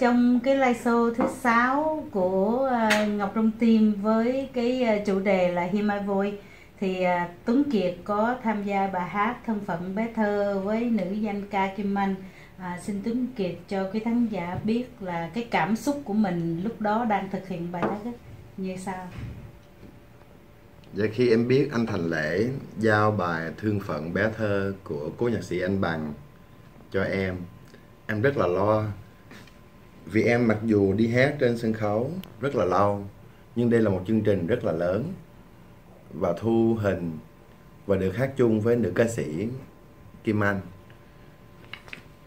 trong cái live show thứ sáu của ờ, Ngọc Trung Tim với cái ờ, chủ đề là Hi Mai Vui thì ờ, Tuấn Kiệt có tham gia bài hát thân phận bé thơ với nữ danh ca Kim Anh. À, xin Tuấn Kiệt cho quý khán giả biết là cái cảm xúc của mình lúc đó đang thực hiện bài hát ấy, như sao? Dạ khi em biết anh Thành Lễ giao bài Thương phận bé thơ của cố nhạc sĩ Anh Bằng cho em, em rất là lo. Vì em mặc dù đi hát trên sân khấu rất là lâu, nhưng đây là một chương trình rất là lớn và thu hình và được hát chung với nữ ca sĩ Kim Anh.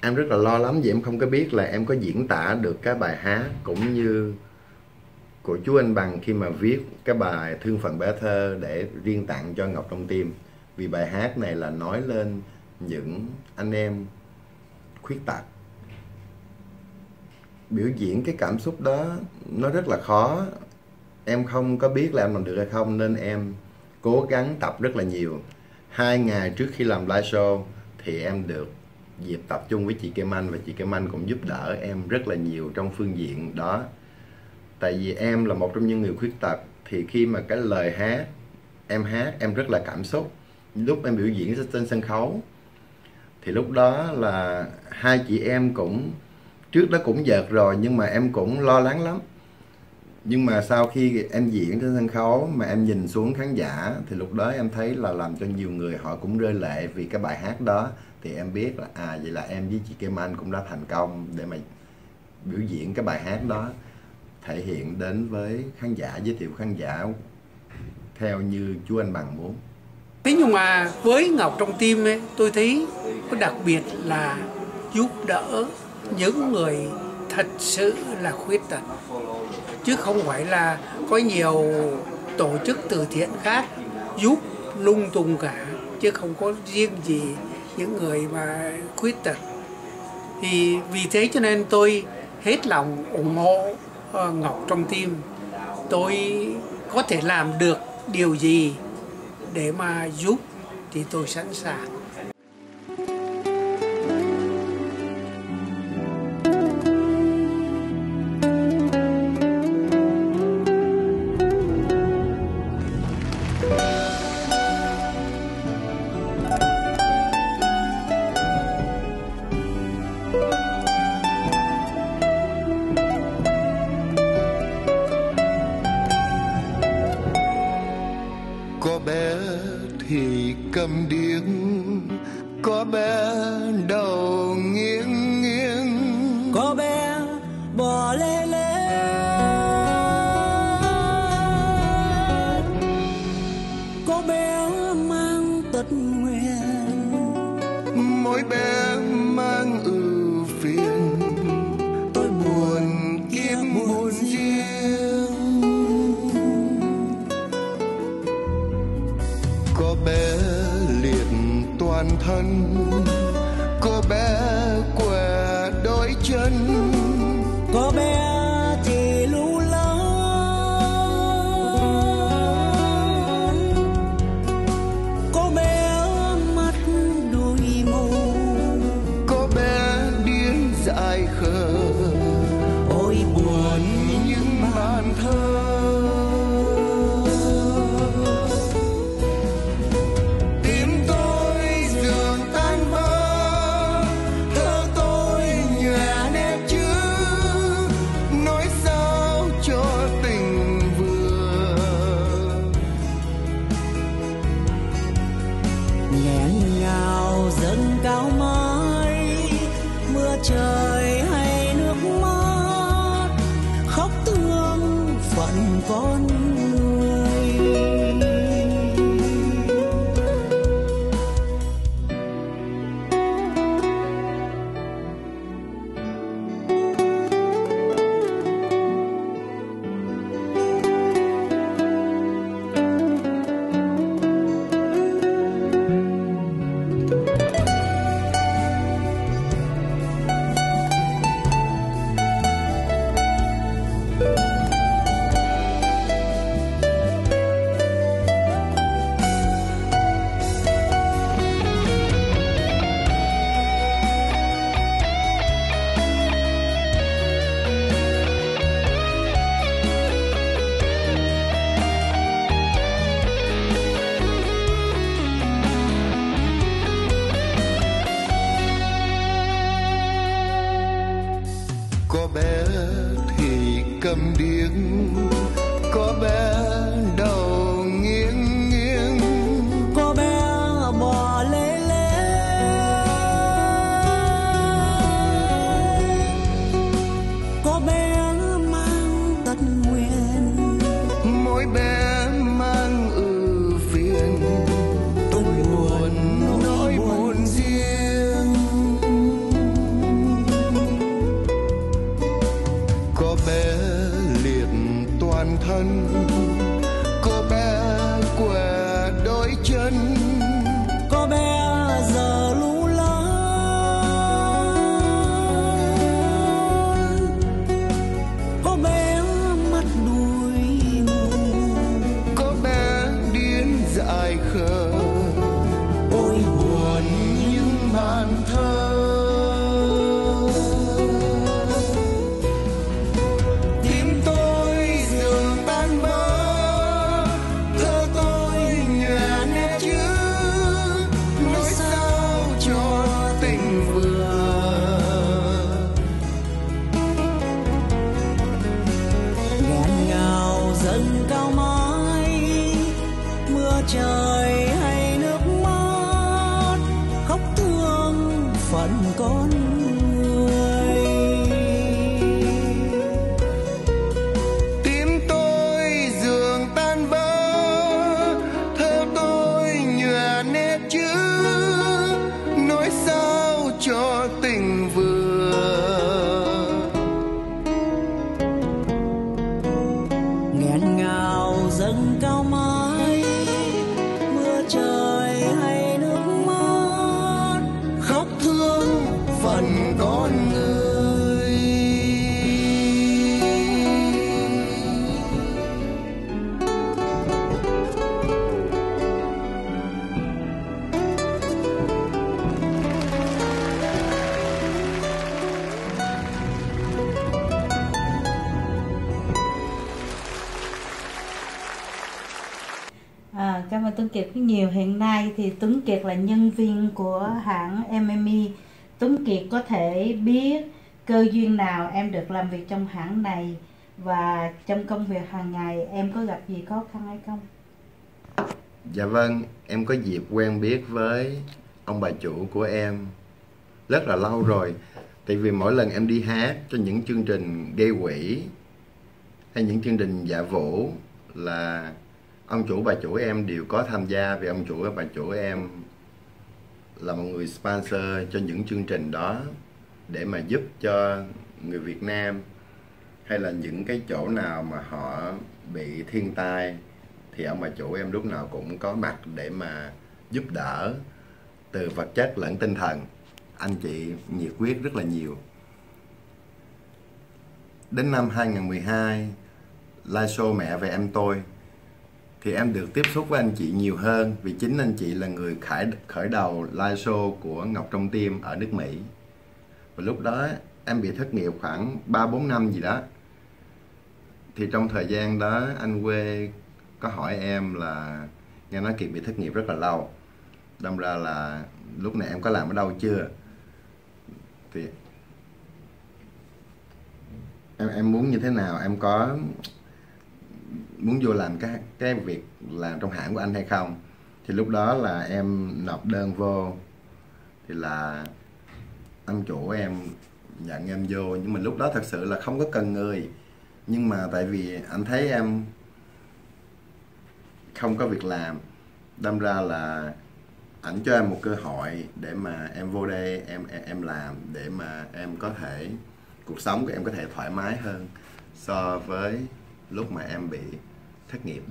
Em rất là lo lắm vì em không có biết là em có diễn tả được cái bài hát cũng như của chú Anh Bằng khi mà viết cái bài Thương phận bé thơ để riêng tặng cho Ngọc Trong Tim. Vì bài hát này là nói lên những anh em khuyết tật. Biểu diễn cái cảm xúc đó nó rất là khó. Em không có biết là em làm được hay không nên em cố gắng tập rất là nhiều. Hai ngày trước khi làm live show thì em được dịp tập trung với chị Kim Anh và chị Kim Anh cũng giúp đỡ em rất là nhiều trong phương diện đó tại vì em là một trong những người khuyết tật thì khi mà cái lời hát em hát em rất là cảm xúc lúc em biểu diễn trên sân khấu thì lúc đó là hai chị em cũng trước đó cũng dợt rồi, nhưng mà em cũng lo lắng lắm. Nhưng mà sau khi em diễn trên sân khấu mà em nhìn xuống khán giả, thì lúc đó em thấy là làm cho nhiều người họ cũng rơi lệ vì cái bài hát đó. Thì em biết là à vậy là em với chị Kim Anh cũng đã thành công để mà biểu diễn cái bài hát đó, thể hiện đến với khán giả, giới thiệu khán giả theo như chú anh bằng muốn. Thế nhưng mà với ngọc trong tim ấy, tôi thấy có đặc biệt là giúp đỡ những người thật sự là khuyết tật. Chứ không phải là có nhiều tổ chức từ thiện khác giúp lung tung cả chứ không có riêng gì những người mà khuyết tật. Thì vì thế cho nên tôi hết lòng ủng hộ uh, ngọc trong tim tôi có thể làm được điều gì để mà giúp thì tôi sẵn sàng. Có bé thì cầm điếc có bé đầu nghiêng đầm điếc 就 Kiệt nhiều. Hiện nay thì Tuấn Kiệt là nhân viên của hãng MME. Tuấn Kiệt có thể biết cơ duyên nào em được làm việc trong hãng này và trong công việc hàng ngày em có gặp gì khó khăn hay không? Dạ vâng, em có dịp quen biết với ông bà chủ của em rất là lâu rồi. Tại vì mỗi lần em đi hát cho những chương trình gây quỹ hay những chương trình dạ vũ là ông chủ bà chủ em đều có tham gia vì ông chủ và bà chủ em là một người sponsor cho những chương trình đó để mà giúp cho người Việt Nam hay là những cái chỗ nào mà họ bị thiên tai thì ông bà chủ em lúc nào cũng có mặt để mà giúp đỡ từ vật chất lẫn tinh thần. Anh chị nhiệt huyết rất là nhiều. Đến năm 2012 live show mẹ về em tôi thì em được tiếp xúc với anh chị nhiều hơn vì chính anh chị là người khởi khởi đầu live show của Ngọc Trong Tim ở nước Mỹ. Và lúc đó em bị thất nghiệp khoảng 3 4 năm gì đó. Thì trong thời gian đó anh quê có hỏi em là, nghe nói Kiệt bị thất nghiệp rất là lâu. Đâm ra là lúc này em có làm ở đâu chưa? Thì em em muốn như thế nào? Em có muốn vô làm cái cái việc làm trong hãng của anh hay không thì lúc đó là em nộp đơn vô thì là anh chủ em nhận em vô. Nhưng mà lúc đó thật sự là không có cần người. Nhưng mà tại vì anh thấy em không có việc làm đâm ra là ảnh cho em một cơ hội để mà em vô đây em em, em làm để mà em có thể cuộc sống của em có thể thoải mái hơn so với lúc mà em bị thất nghiệp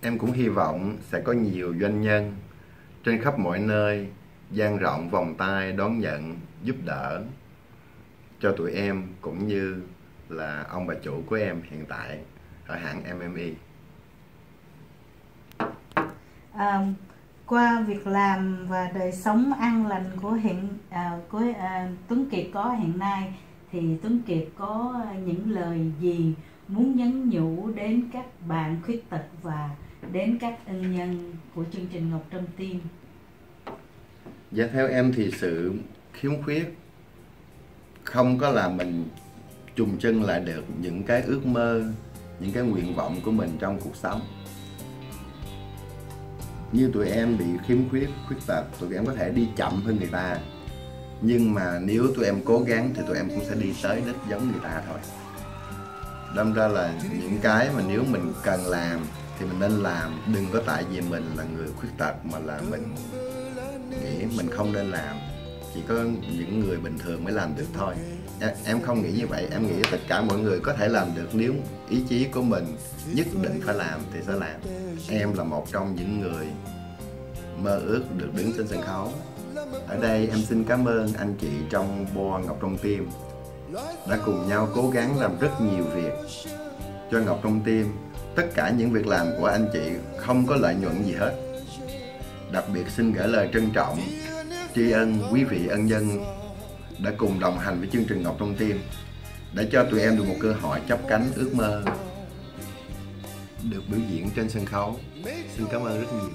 em cũng hy vọng sẽ có nhiều doanh nhân trên khắp mọi nơi dang rộng vòng tay đón nhận giúp đỡ cho tụi em cũng như là ông bà chủ của em hiện tại ở hãng MME. Um, à, qua việc làm và đời sống an lành của hiện à, của à, Tuấn Kiệt có hiện nay thì Tuấn Kiệt có những lời gì muốn nhắn nhủ đến các bạn khuyết tật và đến các ân nhân của chương trình Ngọc Trong Tim. Dạ theo em thì sự khiếm khuyết không có làm mình trùng chân lại được những cái ước mơ, những cái nguyện vọng của mình trong cuộc sống. Như tụi em bị khiếm khuyết, khuyết tật, tụi em có thể đi chậm hơn người ta. Nhưng mà nếu tụi em cố gắng thì tụi em cũng sẽ đi tới đích giống người ta thôi. Đâm ra là những cái mà nếu mình cần làm thì mình nên làm đừng có tại vì mình là người khuyết tật mà là mình nghĩ mình không nên làm chỉ có những người bình thường mới làm được thôi em, không nghĩ như vậy. Em nghĩ tất cả mọi người có thể làm được. Nếu ý chí của mình nhất định phải làm thì sẽ làm. Em là một trong những người mơ ước được đứng trên sân khấu. Ở đây em xin cảm ơn anh chị trong Bo Ngọc Trong Tim đã cùng nhau cố gắng làm rất nhiều việc cho Ngọc Trong Tim. Tất cả những việc làm của anh chị không có lợi nhuận gì hết. Đặc biệt xin gửi lời trân trọng tri ân quý vị ân nhân đã cùng đồng hành với chương trình Ngọc Trong Tim đã cho tụi em được một cơ hội chấp cánh ước mơ được biểu diễn trên sân khấu. Xin cảm ơn rất nhiều.